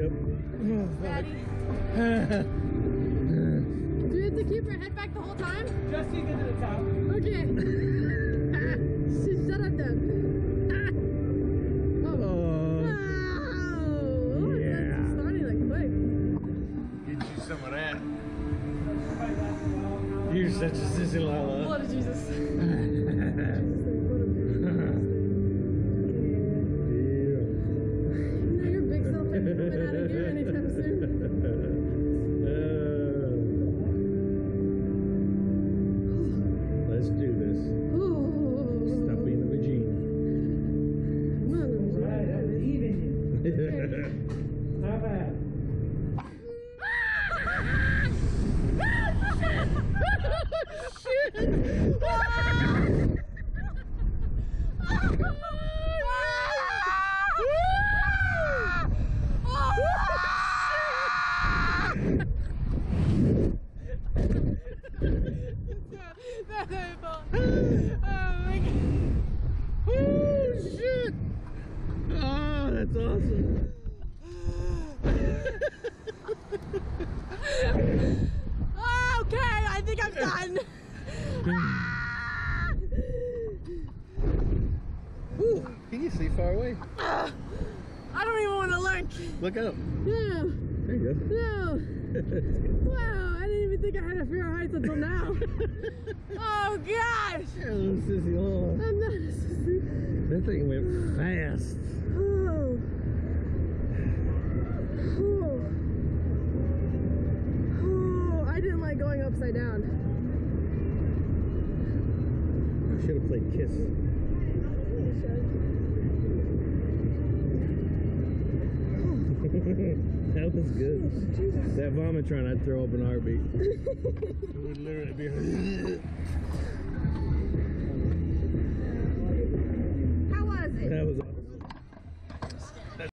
Yep. Daddy. Do you have to keep your head back the whole time? Just to get to the top. Okay. Shut up then. oh. Oh, Oh, Yeah. that's starting like quick. get you some of that. You're such a sissy Lala. Blood of Jesus. Oh! Oh, that's awesome. Okay, I think I'm done. Ooh, can you see far away? I don't even want to look. Look up. No, There you go. no. Wow, I didn't even think I had a fear of heights until now. oh gosh. Yeah, little sissy Lala. I'm not a sissy. That thing went fast. Oh. Oh. Oh, I didn't like going upside down should have played Kiss. that was good. That vomitron, I'd throw up an a heartbeat. it would literally be. How was it? That was.